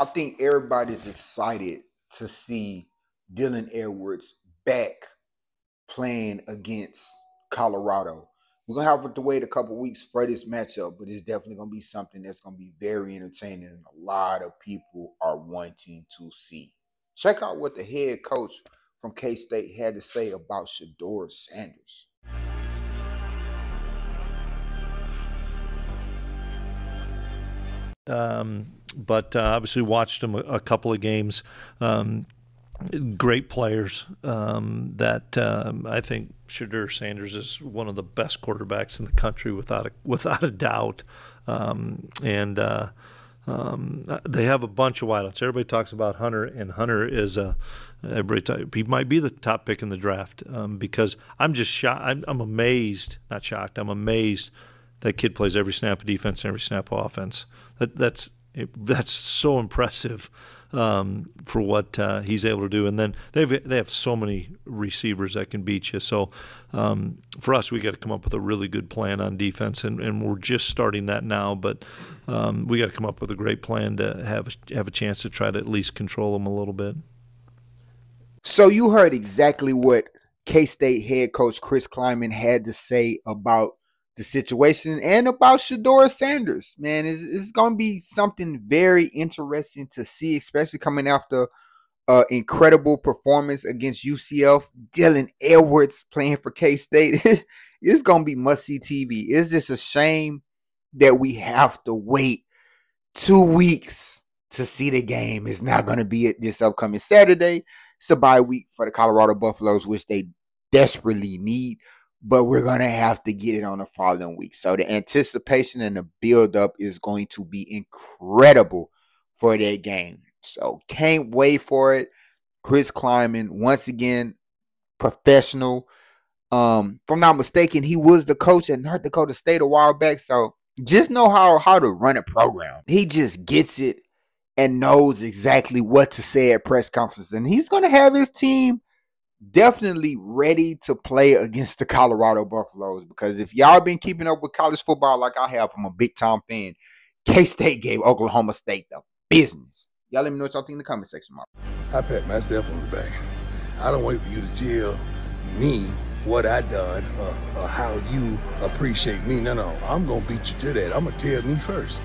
I think everybody's excited to see Dylan Edwards back playing against Colorado. We're gonna have to wait a couple weeks for this matchup, but it's definitely gonna be something that's gonna be very entertaining and a lot of people are wanting to see. Check out what the head coach from K State had to say about Shedeur Sanders. Um, but uh, obviously watched him a, a couple of games. Um, great players um, that um, I think Shedeur Sanders is one of the best quarterbacks in the country without a, without a doubt. Um, and uh, um, they have a bunch of wideouts. Everybody talks about Hunter, and Hunter is a everybody. He might be the top pick in the draft um, because I'm just shocked. I'm, I'm amazed, not shocked. I'm amazed that kid plays every snap of defense and every snap of offense. That that's that's so impressive um, for what uh, he's able to do. And then they have, they have so many receivers that can beat you. So um, for us, we got to come up with a really good plan on defense, and, and we're just starting that now. But um, we got to come up with a great plan to have have a chance to try to at least control them a little bit. So you heard exactly what K State head coach Chris Klieman had to say about the situation and about Shedeur Sanders. Man, it's, it's going to be something very interesting to see, especially coming after uh, incredible performance against UCF. Dylan Edwards playing for K State. it's going to be must see TV. It's just a shame that we have to wait two weeks to see the game. It's not going to be it this upcoming Saturday. It's a bye week for the Colorado Buffaloes, which they desperately need but we're going to have to get it on the following week. So the anticipation and the buildup is going to be incredible for that game. So can't wait for it. Chris Klieman, once again, professional. Um, if I'm not mistaken, he was the coach at North Dakota State a while back. So just know how how to run a program. He just gets it and knows exactly what to say at press conferences. And he's gonna have his team definitely ready to play against the Colorado Buffaloes because if y'all been keeping up with college football like I have, I'm a big time fan. K State gave Oklahoma State the business. Y'all let me know what y'all think in the comment section. Mark. I pat myself on the back. I don't wait for you to tell me what I done or, or how you appreciate me. No, no, I'm gonna beat you to that. I'm gonna tell me first.